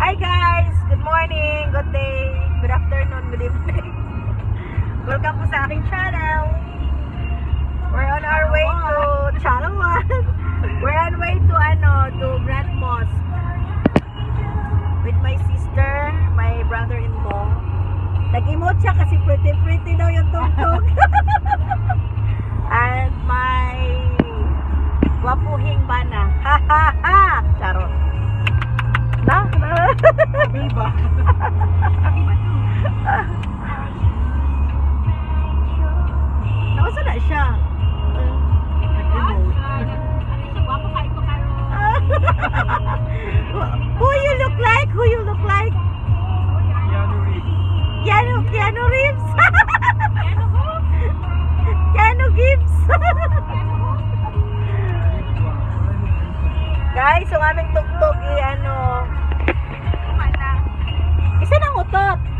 Hi guys! Good morning, good day, good afternoon, good evening. Welcome po sa aking channel. We're on our way to 1. We're on way to ano, to Grand Mosque. With my sister, my brother-in-law. Nag-emote siya kasi pretty-pretty daw Stop.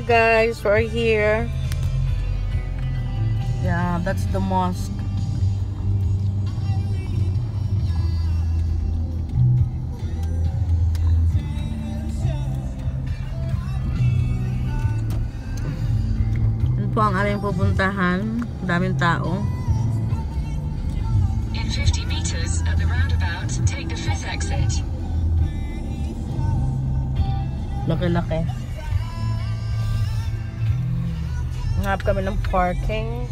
Hi guys, we're here. Yeah, that's the mosque. Po ang aming pupuntahan. Daming tao. In 50 meters at the roundabout, take the fifth exit. Laki-laki. Ngap kami ng parking.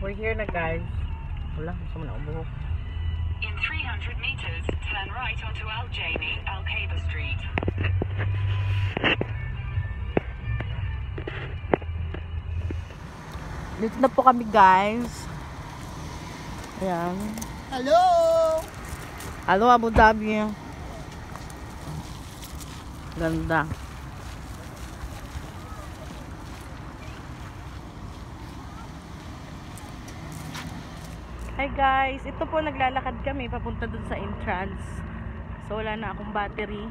We're here na guys. Wala, gusto mo na umuhok. In 300 meters, turn right onto Al Jaini, Al Kaba Street. Dito na po kami guys. Ayan. Hello! Hello Abu Dhabi. Ganda. Hi guys, ito po naglalakad kami papunta dun sa entrance. So wala na akong battery.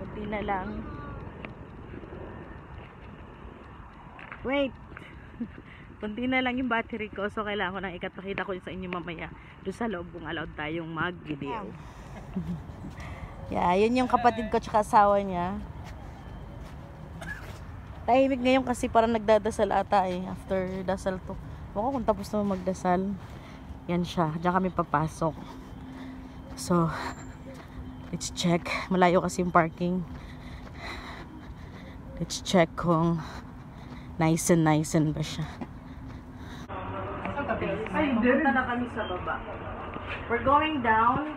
Kunti na lang. Wait. Kunti na lang yung battery ko. So kailangan ko nang ikatpakita ko sa inyo mamaya. Doon sa loob kung allowed tayong mag-video. Yeah, yun yung kapatid ko tsaka asawa niya. Tahimik ngayon kasi parang nagdadasal ata eh. After dasal to. Ako kung tapos na magdasal. Yan siya. Diyan kami papasok. So, let's check. Malayo kasi yung parking. Let's check kung nice and nice and ba siya. Ay, na kami sa baba. We're going down.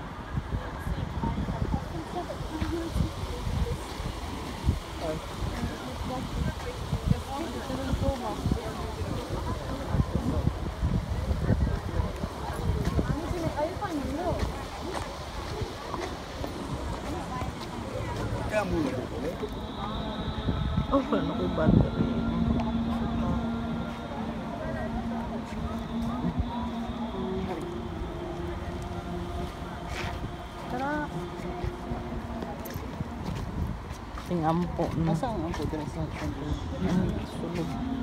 Oh, paano ko battery? Tara. Ting ampo. Asa ang po dira sa? Ay, sulog.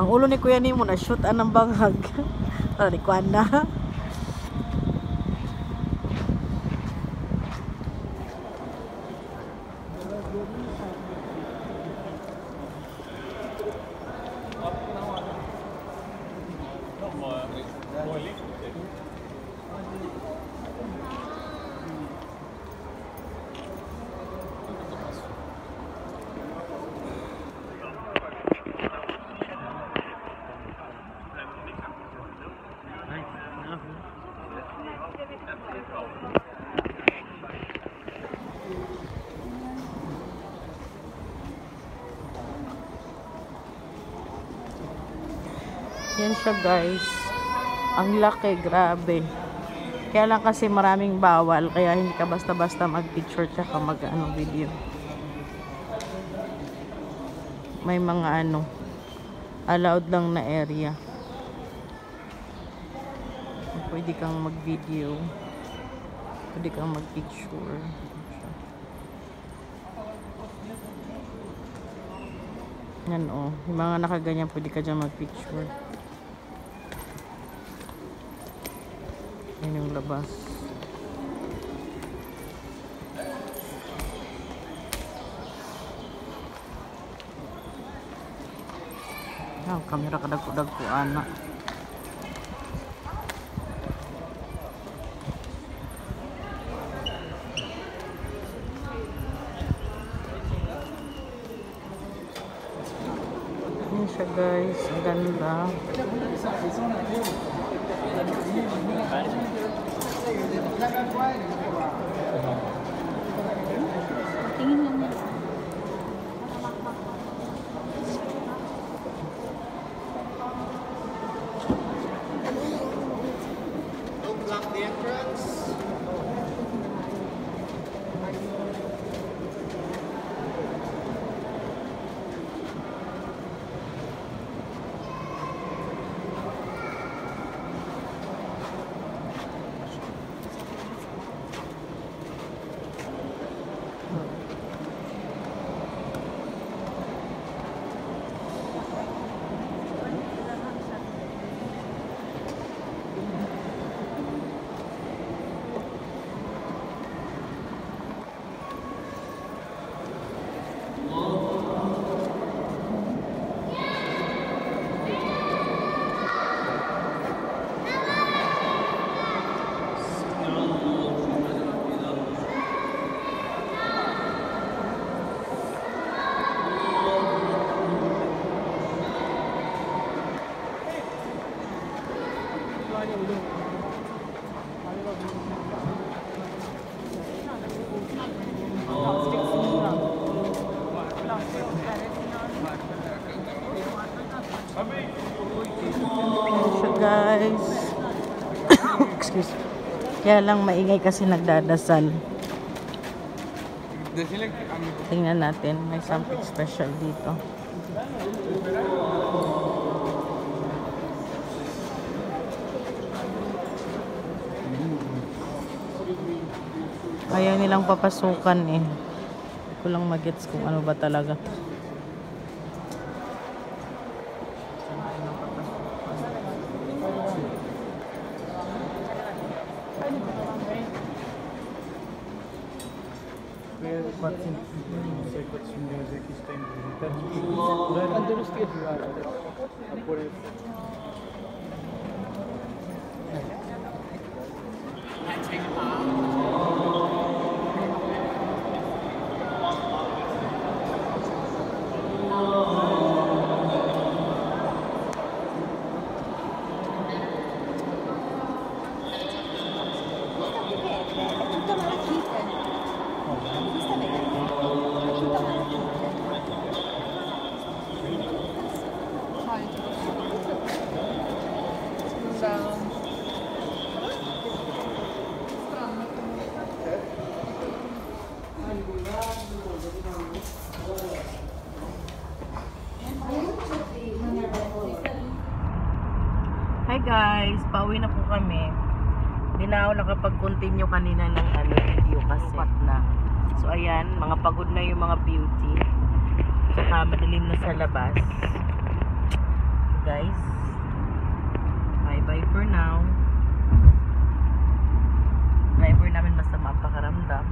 Ang ulo ni Kuya Nimo na shoot anang banghag. Para ni Kuan na. Yan siya guys. Ang laki, grabe. Kaya lang kasi maraming bawal, kaya hindi ka basta-basta mag-picture tsaka mag-ano video. May mga ano, allowed lang na area. Pwede kang mag-video. Pwede kang mag-picture. Yan o. Yung mga nakaganyan, pwede ka dyan mag-picture. Yan yung labas. Ah, kamera kadag-kudag ko anak. Yan siya guys. Ang ganda. 那个那个，那边专业吧？Guys. Excuse me. Kaya lang maingay kasi nagdadasal. Tingnan natin. May something special dito. Ayaw nilang papasukan eh. Hindi ko lang magets kung ano ba talaga. Taksim Sekret Sünger guys, pauwi na po kami. Hindi na ako nakapag-continue kanina ng ano, video kasi. na. So ayan, mga pagod na yung mga beauty. Tsaka madilim na sa labas. Guys, bye-bye for now. Driver namin masama pakaramdam.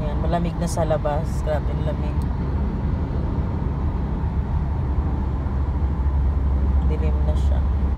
Ayan, malamig na sa labas. Grabe lamig. madilim na siya.